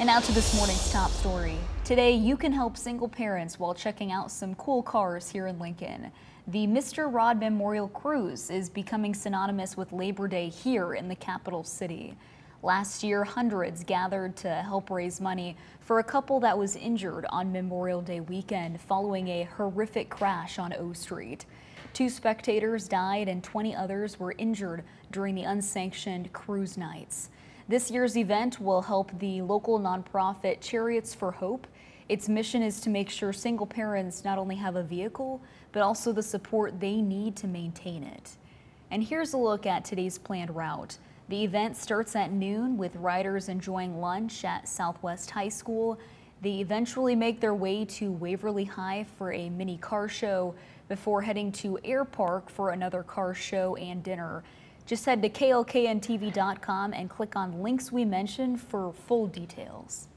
And now to this morning's top story. Today, you can help single parents while checking out some cool cars here in Lincoln. The Mr. Rod Memorial Cruise is becoming synonymous with Labor Day here in the capital city. Last year, hundreds gathered to help raise money for a couple that was injured on Memorial Day weekend following a horrific crash on O Street. Two spectators died and 20 others were injured during the unsanctioned cruise nights. This year's event will help the local nonprofit Chariots for Hope. Its mission is to make sure single parents not only have a vehicle, but also the support they need to maintain it. And here's a look at today's planned route. The event starts at noon with riders enjoying lunch at Southwest High School. They eventually make their way to Waverly High for a mini car show before heading to Air Park for another car show and dinner. Just head to klkntv.com and click on links we mentioned for full details.